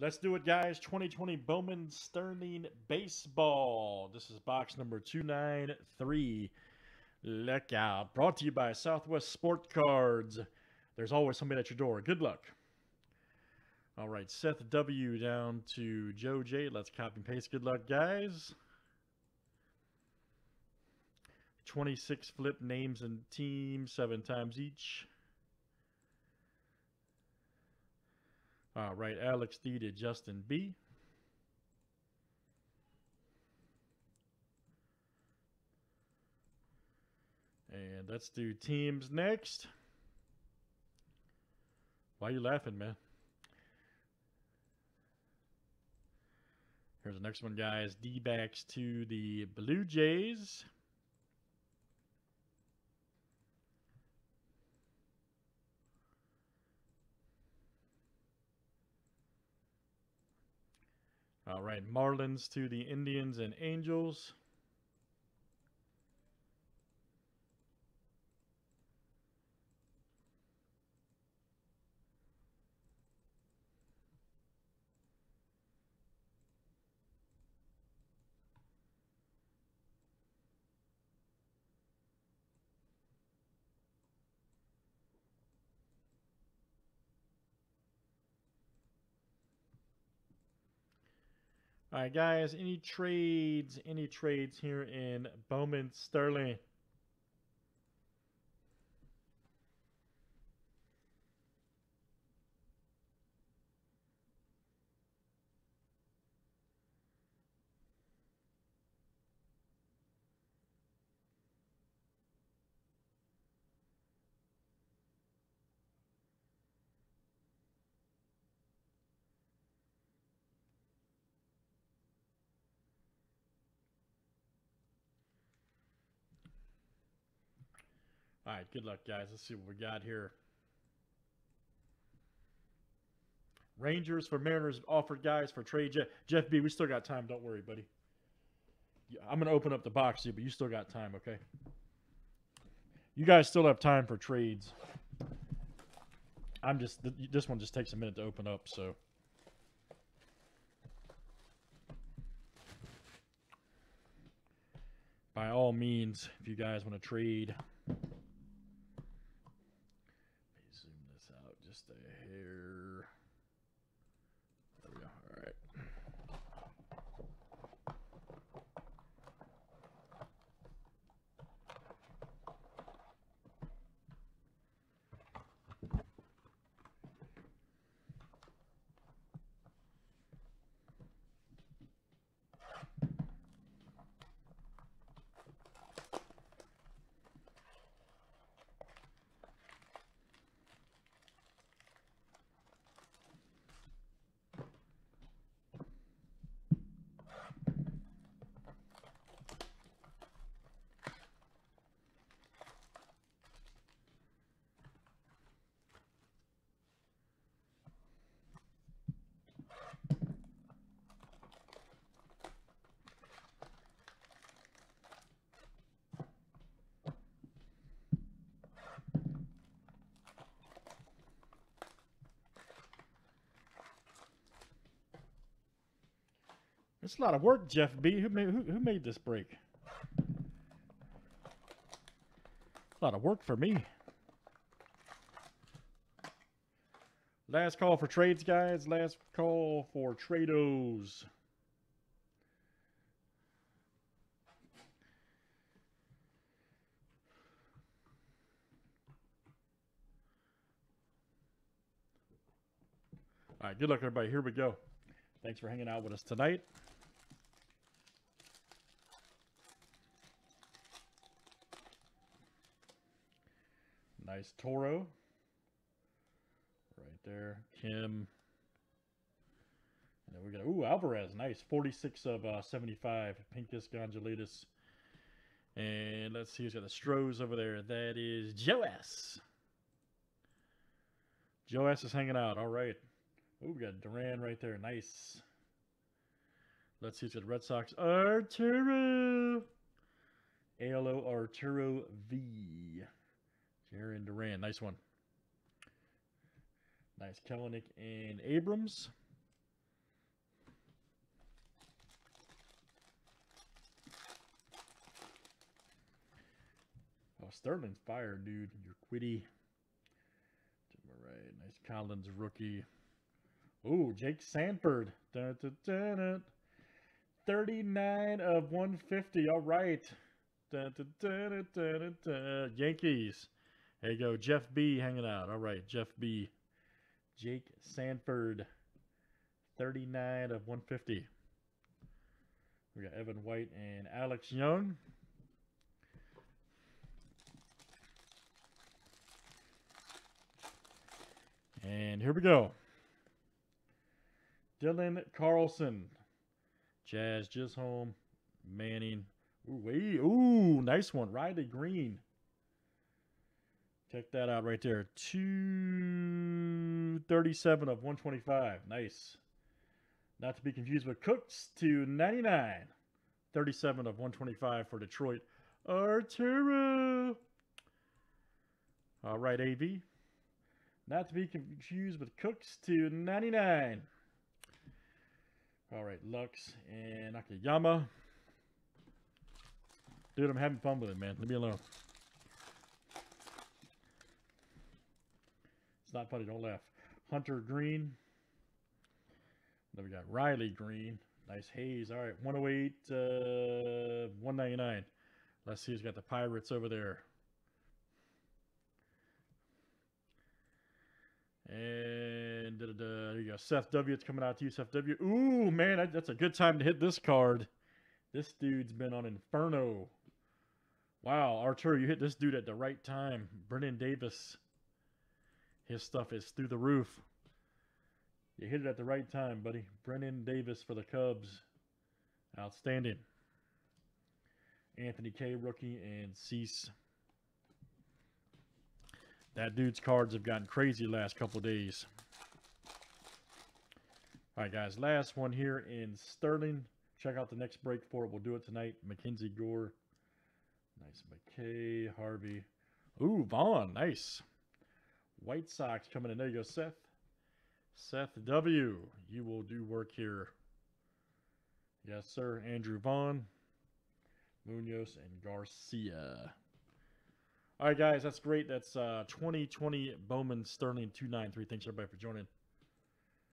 Let's do it, guys. 2020 Bowman Sterling Baseball. This is box number 293. Look out. Brought to you by Southwest Sport Cards. There's always somebody at your door. Good luck. All right, Seth W down to Joe J. Let's copy and paste. Good luck, guys. 26 flip names and teams, seven times each. All right, Alex D to Justin B. And let's do teams next. Why are you laughing, man? Here's the next one, guys. D backs to the Blue Jays. All right, Marlins to the Indians and Angels. All right, guys. Any trades? Any trades here in Bowman Sterling? All right, good luck, guys. Let's see what we got here. Rangers for Mariners offered guys for trade. Jeff, Jeff B, we still got time. Don't worry, buddy. I'm going to open up the box here, but you still got time, okay? You guys still have time for trades. I'm just, this one just takes a minute to open up, so. By all means, if you guys want to trade. Just a hair. There we go. All right. It's a lot of work, Jeff B. Who made, who, who made this break? A lot of work for me. Last call for trades, guys. Last call for trados. All right, good luck, everybody. Here we go. Thanks for hanging out with us tonight. Nice Toro. Right there. Kim. And then we got, ooh, Alvarez. Nice. 46 of uh, 75. Pinkus Gonzalez. And let's see who's got the Stros over there. That is Joe S. Joe S is hanging out. All right. Oh, we got Duran right there. Nice. Let's see who's got Red Sox. Arturo. ALO Arturo V. Jarren Duran, nice one. Nice. Kelenic and Abrams. Oh, Sterling's fire, dude. You're quitty. Jim Murray. Nice Collins rookie. Ooh, Jake Sanford. Dun, dun, dun, 39 of 150. All right. Yankees. There you go. Jeff B hanging out. All right, Jeff B. Jake Sanford. 39 of 150. We got Evan White and Alex Young. And here we go. Dylan Carlson. Jazz Chisholm. Manning. Ooh, wait. Ooh, nice one. Riley Greene. Check that out right there. 237 of 125. Nice. Not to be confused with Cooks to 99. 37 of 125 for Detroit. Arturo. All right, AV. Not to be confused with Cooks to 99. All right, Lux and Akiyama. Dude, I'm having fun with it, man. Leave me alone. It's not funny. Don't laugh. Hunter Greene. Then we got Riley Greene. Nice Hayes. All right, 108, uh, 199. Let's see who's got the Pirates over there. And da, da, da, you go. Seth W. It's coming out to you, Seth W. Ooh, man, that's a good time to hit this card. This dude's been on Inferno. Wow, Arturo, you hit this dude at the right time. Brennen Davis. His stuff is through the roof. You hit it at the right time, buddy. Brennen Davis for the Cubs. Outstanding. Anthony K. rookie and Cease that dude's cards have gotten crazy last couple days. All right, guys. Last one here in Sterling. Check out the next break for it. We'll do it tonight. Mackenzie Gore. Nice McKay. Harvey. Ooh, Vaughn. Nice. White Sox coming in. There you go, Seth. Seth W. You will do work here. Yes, sir. Andrew Vaughn. Munoz and Garcia. All right, guys, that's great. That's uh, 2020 Bowman Sterling 293. Thanks, everybody, for joining.